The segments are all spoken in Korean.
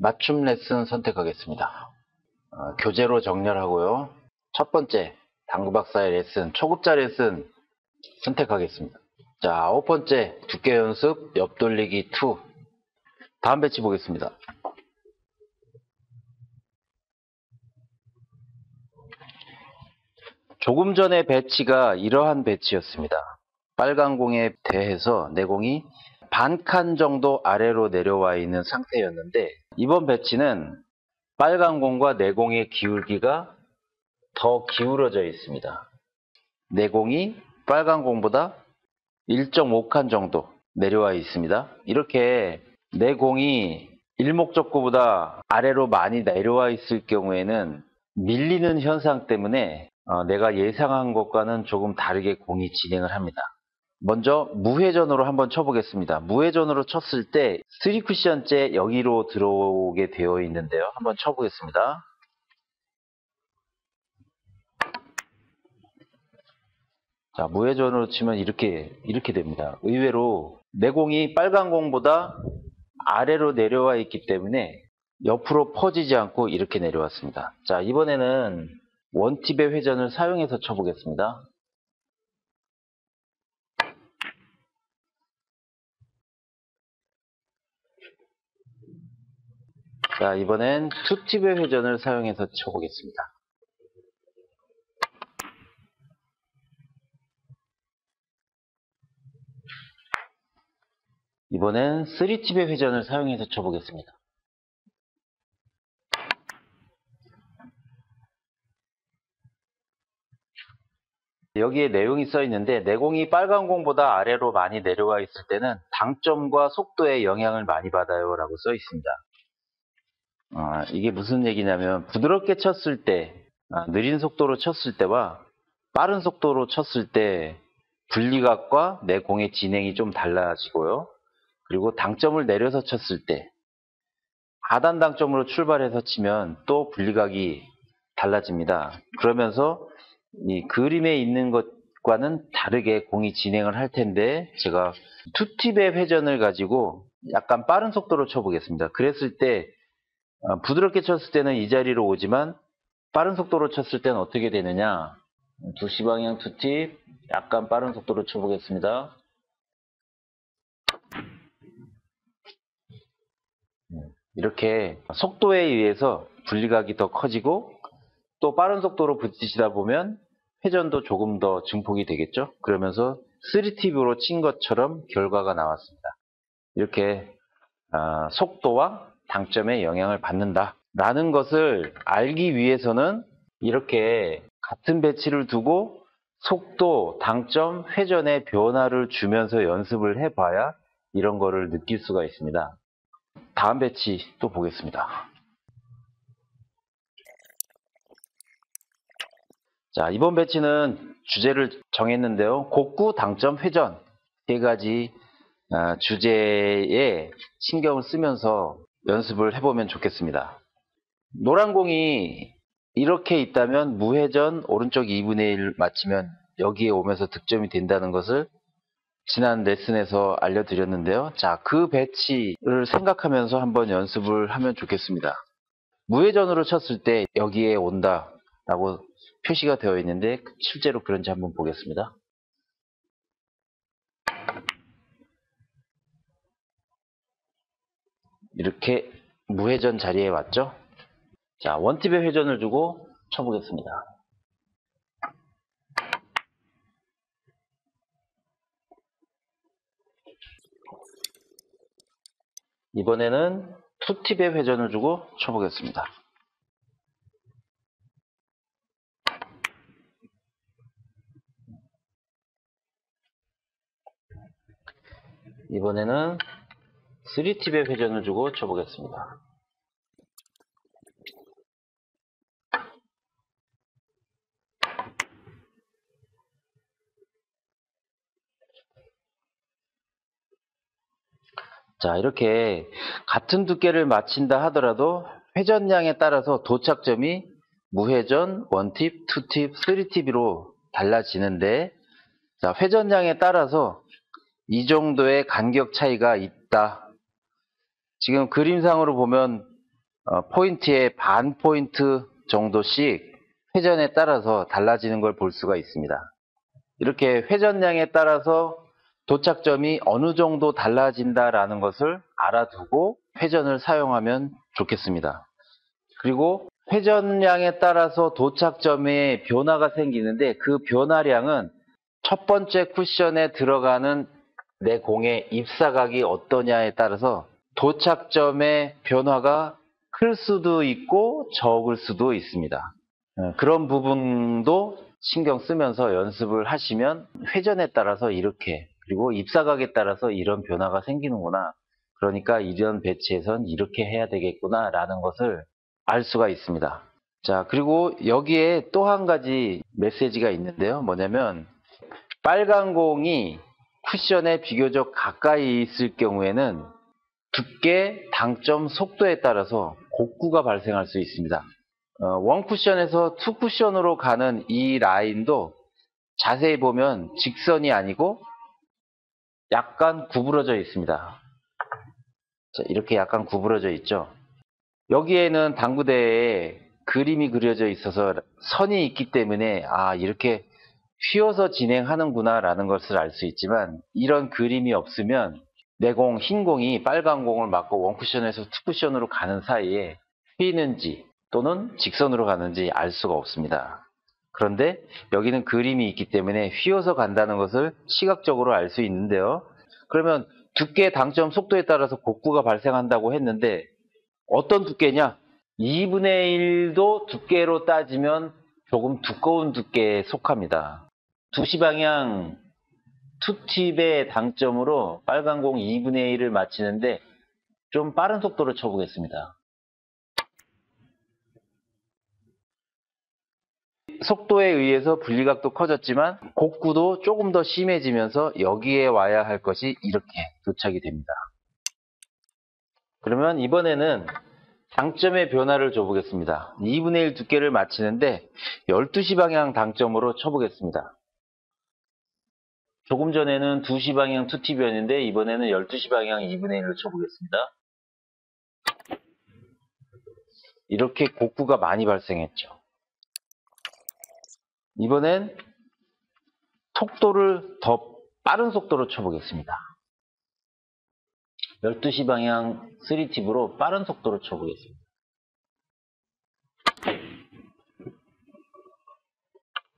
맞춤 레슨 선택하겠습니다. 어, 교재로 정렬하고요. 첫 번째, 당구 박사의 레슨, 초급자 레슨 선택하겠습니다. 자, 아홉 번째, 두께 연습, 옆돌리기 2. 다음 배치 보겠습니다. 조금 전에 배치가 이러한 배치였습니다. 빨간 공에 대해서 내 공이 반 칸 정도 아래로 내려와 있는 상태였는데 이번 배치는 빨간 공과 내공의 기울기가 더 기울어져 있습니다. 내공이 빨간 공보다 1.5칸 정도 내려와 있습니다. 이렇게 내공이 일목적구보다 아래로 많이 내려와 있을 경우에는 밀리는 현상 때문에 어, 내가 예상한 것과는 조금 다르게 공이 진행을 합니다. 먼저 무회전으로 한번 쳐보겠습니다. 무회전으로 쳤을 때 3쿠션째 여기로 들어오게 되어 있는데요. 한번 쳐보겠습니다. 자, 무회전으로 치면 이렇게, 이렇게 됩니다. 의외로 내공이 빨간 공보다 아래로 내려와 있기 때문에 옆으로 퍼지지 않고 이렇게 내려왔습니다. 자, 이번에는 원팁의 회전을 사용해서 쳐보겠습니다. 자, 이번엔 투팁의 회전을 사용해서 쳐보겠습니다. 이번엔 3팁의 회전을 사용해서 쳐보겠습니다. 여기에 내용이 써 있는데 내공이 빨간 공보다 아래로 많이 내려와 있을 때는 당점과 속도에 영향을 많이 받아요 라고 써 있습니다. 아, 이게 무슨 얘기냐면 부드럽게 쳤을 때 아, 느린 속도로 쳤을 때와 빠른 속도로 쳤을 때 분리각과 내 공의 진행이 좀 달라지고요. 그리고 당점을 내려서 쳤을 때 하단 당점으로 출발해서 치면 또 분리각이 달라집니다. 그러면서 이 그림에 있는 것과는 다르게 공이 진행을 할 텐데 제가 투팁의 회전을 가지고 약간 빠른 속도로 쳐보겠습니다. 그랬을 때 어, 부드럽게 쳤을 때는 이 자리로 오지만 빠른 속도로 쳤을 때는 어떻게 되느냐 2시 방향 투팁 약간 빠른 속도로 쳐보겠습니다. 이렇게 속도에 의해서 분리각이 더 커지고 또 빠른 속도로 붙이시다 보면 회전도 조금 더 증폭이 되겠죠. 그러면서 3팁으로 친 것처럼 결과가 나왔습니다. 이렇게 아, 속도와 당점에 영향을 받는다 라는 것을 알기 위해서는 이렇게 같은 배치를 두고 속도, 당점, 회전의 변화를 주면서 연습을 해봐야 이런 거를 느낄 수가 있습니다. 다음 배치 또 보겠습니다. 자, 이번 배치는 주제를 정했는데요. 곡구, 당점, 회전 세 가지 아, 주제에 신경을 쓰면서 연습을 해보면 좋겠습니다. 노란 공이 이렇게 있다면 무회전 오른쪽 2분의 1 맞추면 여기에 오면서 득점이 된다는 것을 지난 레슨에서 알려드렸는데요. 자, 그 배치를 생각하면서 한번 연습을 하면 좋겠습니다. 무회전으로 쳤을 때 여기에 온다라고 표시가 되어 있는데 실제로 그런지 한번 보겠습니다. 이렇게 무회전 자리에 왔죠? 자, 원팁의 회전을 주고 쳐보겠습니다. 이번에는 투팁의 회전을 주고 쳐보겠습니다. 이번에는 3팁의 회전을 주고 쳐보겠습니다. 자, 이렇게 같은 두께를 맞춘다 하더라도 회전량에 따라서 도착점이 무회전, 원팁, 투팁, 쓰리팁으로 달라지는데 자, 회전량에 따라서 이 정도의 간격 차이가 있다. 지금 그림상으로 보면 어, 포인트의 반 포인트 정도씩 회전에 따라서 달라지는 걸 볼 수가 있습니다. 이렇게 회전량에 따라서 도착점이 어느 정도 달라진다라는 것을 알아두고 회전을 사용하면 좋겠습니다. 그리고 회전량에 따라서 도착점에 변화가 생기는데 그 변화량은 첫 번째 쿠션에 들어가는 내 공의 입사각이 어떠냐에 따라서 도착점의 변화가 클 수도 있고 적을 수도 있습니다. 어, 그런 부분도 신경 쓰면서 연습을 하시면 회전에 따라서 이렇게 그리고 입사각에 따라서 이런 변화가 생기는구나. 그러니까 이런 배치에선 이렇게 해야 되겠구나 라는 것을 알 수가 있습니다. 자, 그리고 여기에 또 한 가지 메시지가 있는데요. 뭐냐면 빨간 공이 쿠션에 비교적 가까이 있을 경우에는 두께, 당점, 속도에 따라서 곡구가 발생할 수 있습니다. 어, one 쿠션에서 two 쿠션으로 가는 이 라인도 자세히 보면 직선이 아니고 약간 구부러져 있습니다. 자, 이렇게 약간 구부러져 있죠. 여기에는 당구대에 그림이 그려져 있어서 선이 있기 때문에 아 이렇게 휘어서 진행하는구나 라는 것을 알 수 있지만 이런 그림이 없으면 내 공, 흰 공이 빨간 공을 맞고 원쿠션에서 투쿠션으로 가는 사이에 휘는지 또는 직선으로 가는지 알 수가 없습니다. 그런데 여기는 그림이 있기 때문에 휘어서 간다는 것을 시각적으로 알 수 있는데요. 그러면 두께, 당점, 속도에 따라서 곡구가 발생한다고 했는데 어떤 두께냐? 2분의 1도 두께로 따지면 조금 두꺼운 두께에 속합니다. 2시 방향 투팁의 당점으로 빨간 공 2분의 1을 맞히는데 좀 빠른 속도로 쳐보겠습니다. 속도에 의해서 분리각도 커졌지만 곡구도 조금 더 심해지면서 여기에 와야 할 것이 이렇게 도착이 됩니다. 그러면 이번에는 당점의 변화를 줘보겠습니다. 2분의 1 두께를 맞히는데 12시 방향 당점으로 쳐보겠습니다. 조금 전에는 2시 방향 투팁이었는데 이번에는 12시 방향 2분의 1로 쳐보겠습니다. 이렇게 곡구가 많이 발생했죠. 이번엔 속도를 더 빠른 속도로 쳐보겠습니다. 12시 방향 3팁으로 빠른 속도로 쳐보겠습니다.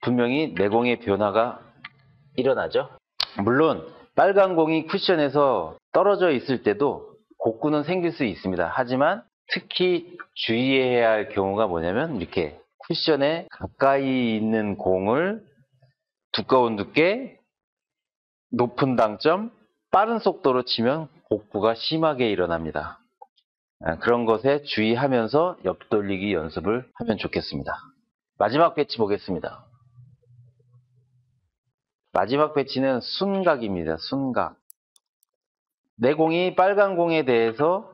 분명히 내공의 변화가 일어나죠. 물론 빨간 공이 쿠션에서 떨어져 있을 때도 곡구는 생길 수 있습니다. 하지만 특히 주의해야 할 경우가 뭐냐면 이렇게 쿠션에 가까이 있는 공을 두꺼운 두께, 높은 당점, 빠른 속도로 치면 곡구가 심하게 일어납니다. 아, 그런 것에 주의하면서 옆돌리기 연습을 하면 좋겠습니다. 마지막 배치 보겠습니다. 마지막 배치는 순각입니다. 순각. 내 공이 빨간 공에 대해서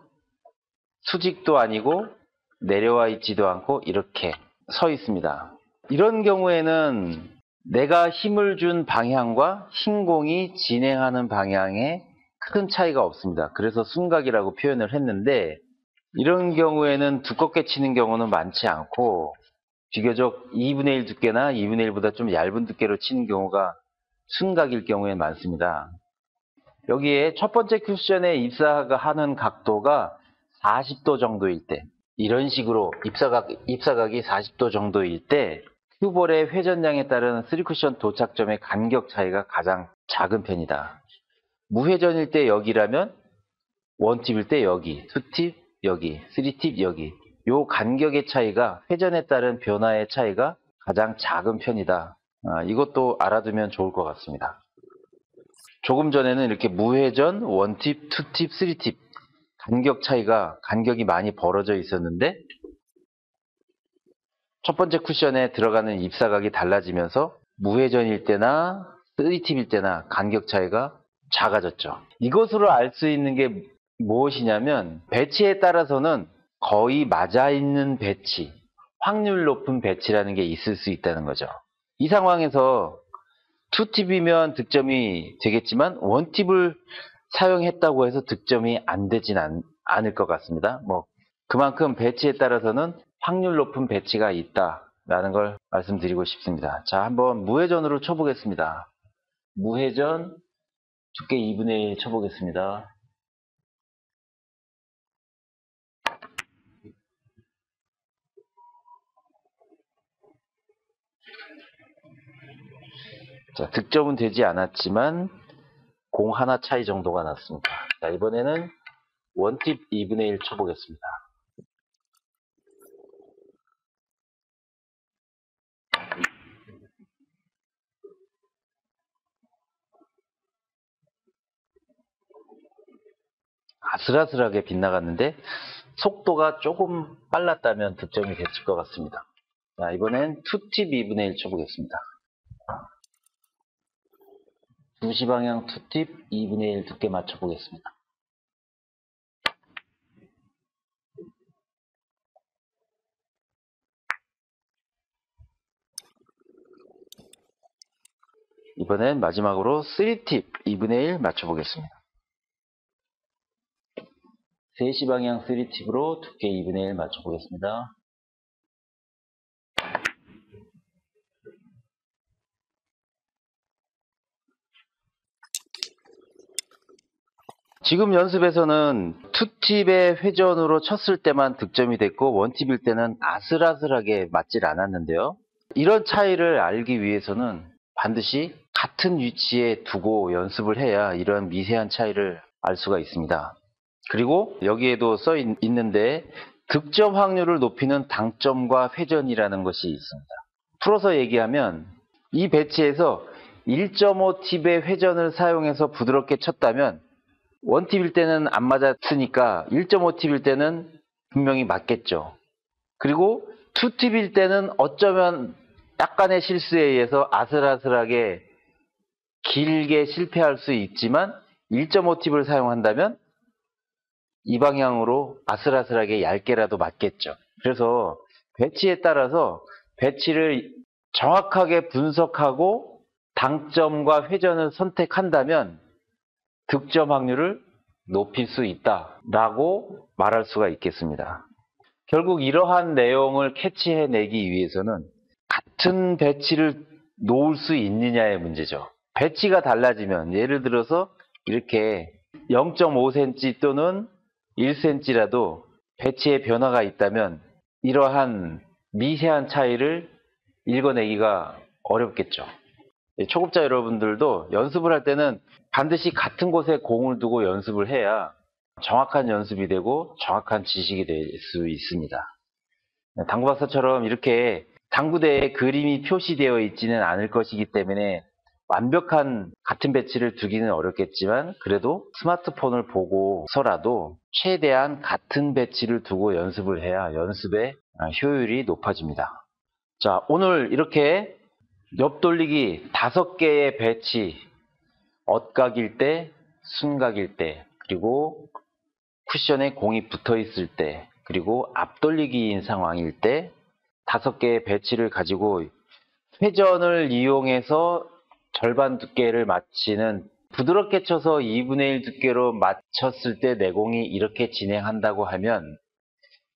수직도 아니고 내려와 있지도 않고 이렇게 서 있습니다. 이런 경우에는 내가 힘을 준 방향과 흰 공이 진행하는 방향에 큰 차이가 없습니다. 그래서 순각이라고 표현을 했는데 이런 경우에는 두껍게 치는 경우는 많지 않고 비교적 2분의 1 두께나 2분의 1보다 좀 얇은 두께로 치는 경우가 순각일 경우에 많습니다. 여기에 첫 번째 쿠션에 입사하는 각도가 40도 정도일 때 이런 식으로 입사각, 입사각이 40도 정도일 때 큐볼의 회전량에 따른 3쿠션 도착점의 간격 차이가 가장 작은 편이다. 무회전일 때 여기라면 원팁일 때 여기, 투팁 여기, 쓰리팁 여기 요 간격의 차이가 회전에 따른 변화의 차이가 가장 작은 편이다. 아, 이것도 알아두면 좋을 것 같습니다. 조금 전에는 이렇게 무회전, one tip, two tip, three tip 간격 차이가 간격이 많이 벌어져 있었는데 첫 번째 쿠션에 들어가는 입사각이 달라지면서 무회전일 때나 3 tip일 때나 간격 차이가 작아졌죠. 이것으로 알 수 있는 게 무엇이냐면 배치에 따라서는 거의 맞아 있는 배치, 확률 높은 배치라는 게 있을 수 있다는 거죠. 이 상황에서 2팁이면 득점이 되겠지만 1팁을 사용했다고 해서 득점이 안 되진 않, 않을 것 같습니다. 뭐 그만큼 배치에 따라서는 확률 높은 배치가 있다라는 걸 말씀드리고 싶습니다. 자, 한번 무회전으로 쳐보겠습니다. 무회전 두께 2분의 1 쳐보겠습니다. 자, 득점은 되지 않았지만 공 하나 차이 정도가 났습니다. 자, 이번에는 원팁 2분의 1 쳐보겠습니다. 아슬아슬하게 빗나갔는데 속도가 조금 빨랐다면 득점이 됐을 것 같습니다. 자, 이번엔 투팁 2분의 1 쳐보겠습니다. 2시 방향 투팁 2분의 1 두께 맞춰보겠습니다. 이번엔 마지막으로 3팁 2분의 1 맞춰보겠습니다. 3시 방향 3팁으로 두께 2분의 1 맞춰보겠습니다. 지금 연습에서는 투팁의 회전으로 쳤을 때만 득점이 됐고 원팁일 때는 아슬아슬하게 맞질 않았는데요. 이런 차이를 알기 위해서는 반드시 같은 위치에 두고 연습을 해야 이런 미세한 차이를 알 수가 있습니다. 그리고 여기에도 써 있, 있는데 득점 확률을 높이는 당점과 회전이라는 것이 있습니다. 풀어서 얘기하면 이 배치에서 1.5 팁의 회전을 사용해서 부드럽게 쳤다면 원팁일 때는 안 맞았으니까 1.5 팁일 때는 분명히 맞겠죠. 그리고 2팁일 때는 어쩌면 약간의 실수에 의해서 아슬아슬하게 길게 실패할 수 있지만 1.5 팁을 사용한다면 이 방향으로 아슬아슬하게 얇게라도 맞겠죠. 그래서 배치에 따라서 배치를 정확하게 분석하고 당점과 회전을 선택한다면 득점 확률을 높일 수 있다라고 말할 수가 있겠습니다. 결국 이러한 내용을 캐치해내기 위해서는 같은 배치를 놓을 수 있느냐의 문제죠. 배치가 달라지면 예를 들어서 이렇게 0.5cm 또는 1cm라도 배치의 변화가 있다면 이러한 미세한 차이를 읽어내기가 어렵겠죠. 초급자 여러분들도 연습을 할 때는 반드시 같은 곳에 공을 두고 연습을 해야 정확한 연습이 되고 정확한 지식이 될 수 있습니다. 당구박사처럼 이렇게 당구대에 그림이 표시되어 있지는 않을 것이기 때문에 완벽한 같은 배치를 두기는 어렵겠지만 그래도 스마트폰을 보고서라도 최대한 같은 배치를 두고 연습을 해야 연습의 효율이 높아집니다. 자, 오늘 이렇게 옆돌리기 다섯 개의 배치, 엇각일 때, 순각일 때, 그리고 쿠션에 공이 붙어 있을 때, 그리고 앞돌리기인 상황일 때, 다섯 개의 배치를 가지고 회전을 이용해서 절반 두께를 맞히는 부드럽게 쳐서 2분의 1 두께로 맞췄을 때 내공이 이렇게 진행한다고 하면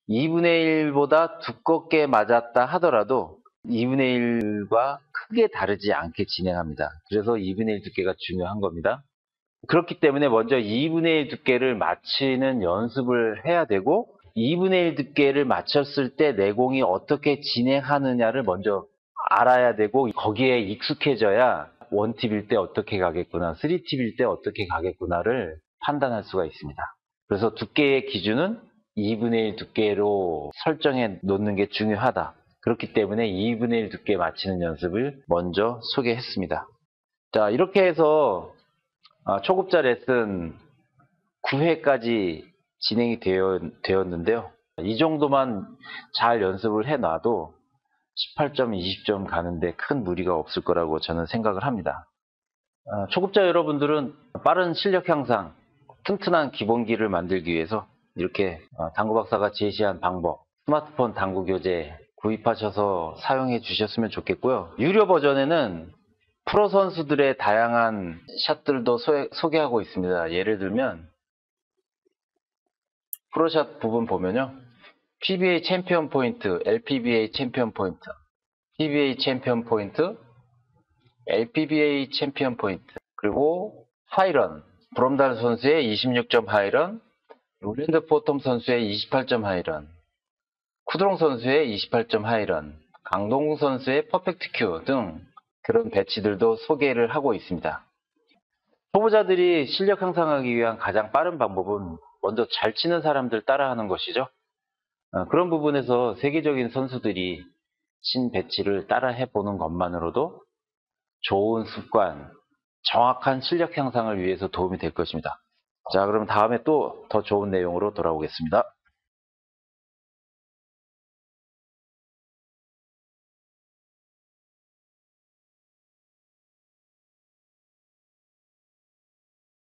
2분의 1보다 두껍게 맞았다 하더라도 2분의 1과 크게 다르지 않게 진행합니다. 그래서 2분의 1 두께가 중요한 겁니다. 그렇기 때문에 먼저 2분의 1 두께를 맞히는 연습을 해야 되고 2분의 1 두께를 맞췄을 때 내공이 어떻게 진행하느냐를 먼저 알아야 되고 거기에 익숙해져야 원팁일 때 어떻게 가겠구나, 3팁일 때 어떻게 가겠구나를 판단할 수가 있습니다. 그래서 두께의 기준은 2분의 1 두께로 설정해 놓는 게 중요하다. 그렇기 때문에 2분의 1 두께 맞히는 연습을 먼저 소개했습니다. 자, 이렇게 해서 초급자 레슨 9회까지 진행이 되어, 되었는데요. 이 정도만 잘 연습을 해놔도 18점, 20점 가는데 큰 무리가 없을 거라고 저는 생각을 합니다. 초급자 여러분들은 빠른 실력 향상, 튼튼한 기본기를 만들기 위해서 이렇게 당구 박사가 제시한 방법, 스마트폰 당구 교재 구입하셔서 사용해 주셨으면 좋겠고요. 유료 버전에는 프로 선수들의 다양한 샷들도 소개 하고 있습니다. 예를 들면 프로샷 부분 보면요. PBA 챔피언 포인트, LPBA 챔피언 포인트, PBA 챔피언 포인트, LPBA 챔피언 포인트, 그리고 high run, 브롬달 선수의 26점 high run, 롤란드 포톰 선수의 28점 high run, 쿠드롱 선수의 28점 high run, 강동궁 선수의 perfect cue 등 그런 배치들도 소개를 하고 있습니다. 초보자들이 실력 향상하기 위한 가장 빠른 방법은 먼저 잘 치는 사람들 따라하는 것이죠. 어, 그런 부분에서 세계적인 선수들이 친 배치를 따라 해 보는 것만으로도 좋은 습관, 정확한 실력 향상을 위해서 도움이 될 것입니다. 자, 그럼 다음에 또 더 좋은 내용으로 돌아오겠습니다.